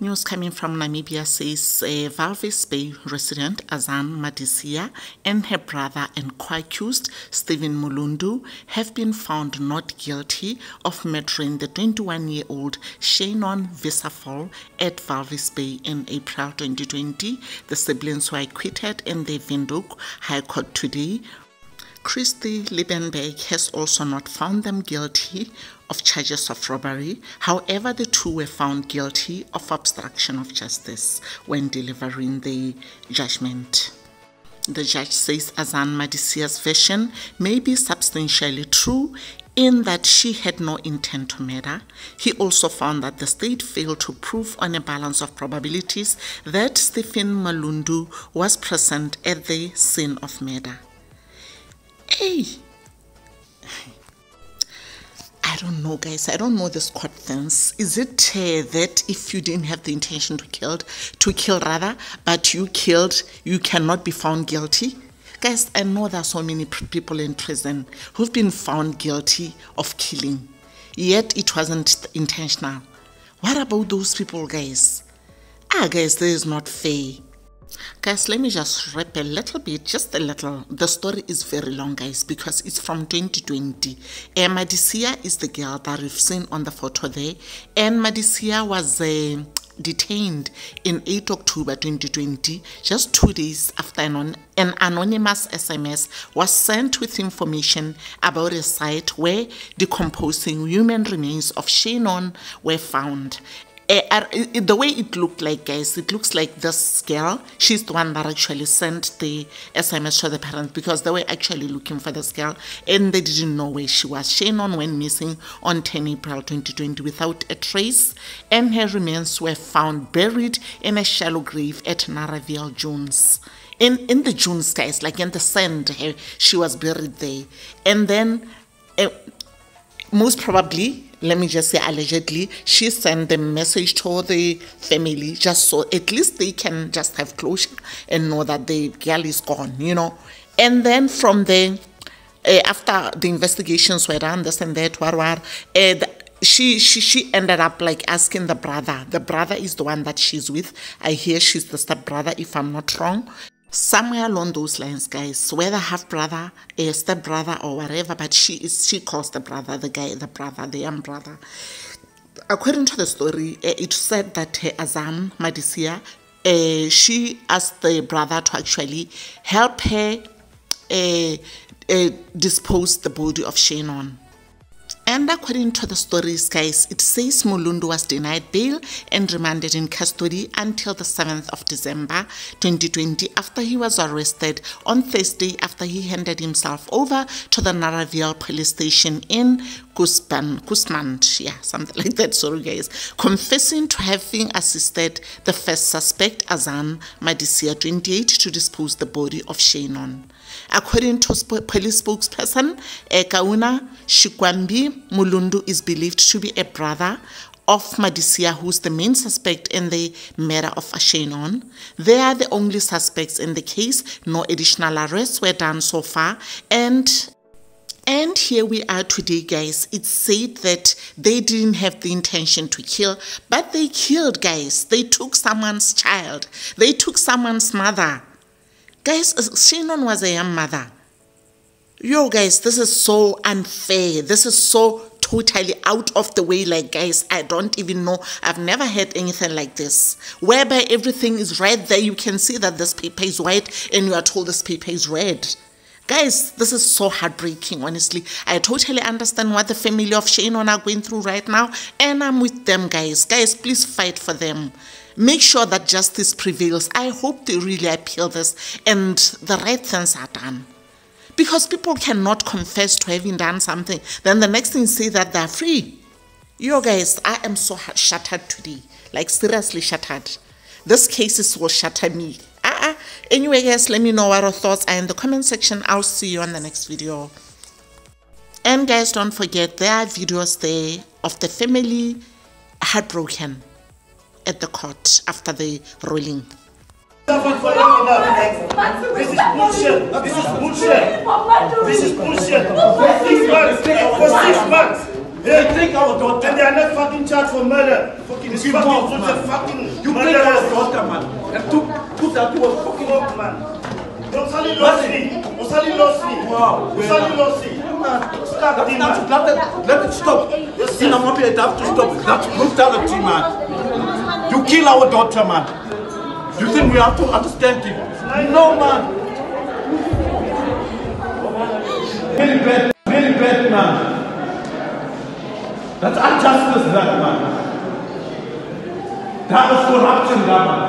News coming from Namibia says uh, Walvis Bay resident Azaan Madisia and her brother and co-accused Stephen Mulundu have been found not guilty of murdering the 21-year-old Shannon Wasserfall at Walvis Bay in April 2020. The siblings were acquitted in the Windhoek High Court today Christy Liebenberg has also not found them guilty of charges of robbery. However, the two were found guilty of obstruction of justice when delivering the judgment. The judge says Azaan Madisia's version may be substantially true in that she had no intent to murder. He also found that the state failed to prove on a balance of probabilities that Stephen Mulundu was present at the scene of murder. Hey, don't know, guys. I don't know this court things. Is it uh, that if you didn't have the intention to kill, to kill rather, but you killed, you cannot be found guilty? Guys, I know there are so many people in prison who've been found guilty of killing, yet it wasn't intentional. What about those people, guys? Ah, guys, this is not fair. Guys, let me just wrap a little bit, just a little. The story is very long, guys, because it's from 2020. And Madisia is the girl that we've seen on the photo there. And Madisia was uh, detained in 8 October 2020, just two days after an, an anonymous SMS was sent with information about a site where decomposing human remains of Shannon were found uh, the way it looked like, guys, it looks like this girl, she's the one that actually sent the SMS to the parents because they were actually looking for this girl and they didn't know where she was. Shannon went missing on 10 April 2020 without a trace, and her remains were found buried in a shallow grave at Narraville Dunes. In, in the Dunes, guys, like in the sand, she was buried there. And then, uh, most probably, let me just say allegedly, she sent the message to the family just so at least they can just have closure and know that the girl is gone, you know. And then from there, uh, after the investigations were done, this and that, war, war, uh, the, she, she she ended up like asking the brother. The brother is the one that she's with. I hear she's the step brother, if I'm not wrong somewhere along those lines guys whether half brother a step brother or whatever but she is she calls the brother the guy the brother the young brother. According to the story eh, it said that her Azaan Madisia uh, she asked the brother to actually help her uh, dispose the body of shannon and according to the stories, guys, it says Mulundu was denied bail and remanded in custody until the 7th of December 2020 after he was arrested on Thursday after he handed himself over to the Narraville police station in Kuspan, Kusmand, yeah, something like that, sorry guys, confessing to having assisted the first suspect, Azaan Madisia, 28, to dispose the body of Shannon. According to police spokesperson eh, Kauna Shikwambi, Mulundu is believed to be a brother of Madisia, who's the main suspect in the murder of Shannon. They are the only suspects in the case. No additional arrests were done so far. And and here we are today, guys. It's said that they didn't have the intention to kill, but they killed, guys. They took someone's child, they took someone's mother. Guys, Shannon was a young mother. Yo, guys, this is so unfair. This is so totally out of the way. Like, guys, I don't even know. I've never had anything like this. Whereby everything is red there. You can see that this paper is white and you are told this paper is red. Guys, this is so heartbreaking, honestly. I totally understand what the family of Shannon are going through right now, and I'm with them, guys. Guys, please fight for them. Make sure that justice prevails. I hope they really appeal this and the right things are done. Because people cannot confess to having done something, then the next thing say that they're free. Yo, guys, I am so shattered today. Like, seriously shattered. This case will shatter me. Uh-uh. Anyway, guys, let me know what your thoughts are in the comment section. I'll see you on the next video. And guys, don't forget, there are videos there of the family heartbroken at the court after the ruling. This is bullshit. This is bullshit. This is bullshit. For six months. For six months. They take our daughter. And they are not fucking charged for murder. Fucking It's fucking involved, man. fucking You take our daughter, man. And took, put that to a fucking Fuck, man. Ons sal nie los nie. Ons sal nie los nie. Wow, Ons sal nie los nie. Stop Let it, man. let it, let it stop. In Namibia, it have to stop. That's brutality, man. You kill our daughter, man. You think we have to understand it? No, man. Very bad, very bad, man. That's injustice, that man. That was corruption, that man.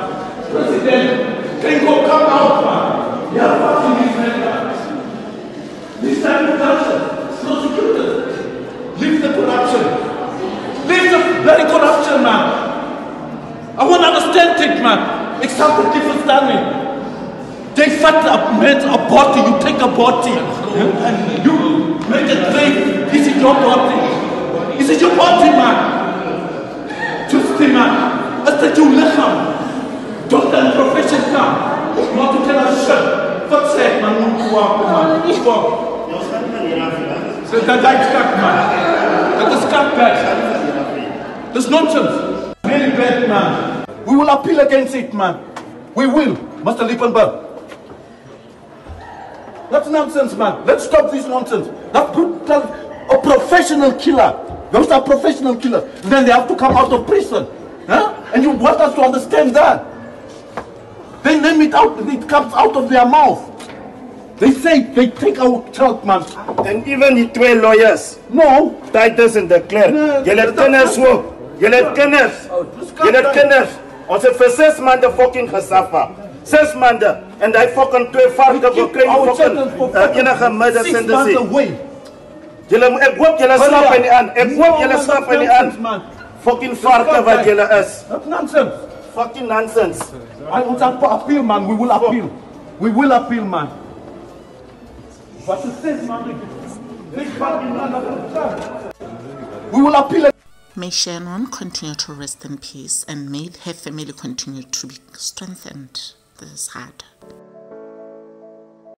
President, can go come out, man. Yeah, fucking these men, man. This time of corruption, it's not. Leave the corruption. Leave the very corruption, man. I want to understand it, man. Example different standing. They fight a man's a body, you take a body, and you make a claim. Is your body? This Is your body, man? Just man. As the you listen. Doctor and profession come. Not to tell us shit. Fuck sake, man. Move up, man. Fuck. So that that's stuck, man. That is stuck back. That's nonsense. Very bad, man. We will appeal against it, man. We will, Mr. Liebenberg. That's nonsense, man. Let's stop this nonsense. That brutal, a professional killer. Those are professional killers. Then they have to come out of prison. Huh? And you want us to understand that. They name it out, it comes out of their mouth. They say they take our child, man. And even the twee lawyers, No, Titus en De Klerk, Nee, julle het dat- kinders ook. Julle het kinders. dis kan Julle het nie. kinders. Ons het vir 6 maande fucking gesuffer. 6 maande en hy fucking twee varke keep gekry our fucking children for uh, enige middag six en months dis. away. Julle ek hoop julle Hurry slap up. in die aan. Ek No, hoop julle man, slap that's in aan. Fucking varke That's wat not julle is. That's nonsense. Fucking nonsense. I want to appeal, man. We will appeal. We will appeal, man. But it says, man, this fucking man. We will appeal. May Shannon continue to rest in peace and may her family continue to be strengthened. This is hard.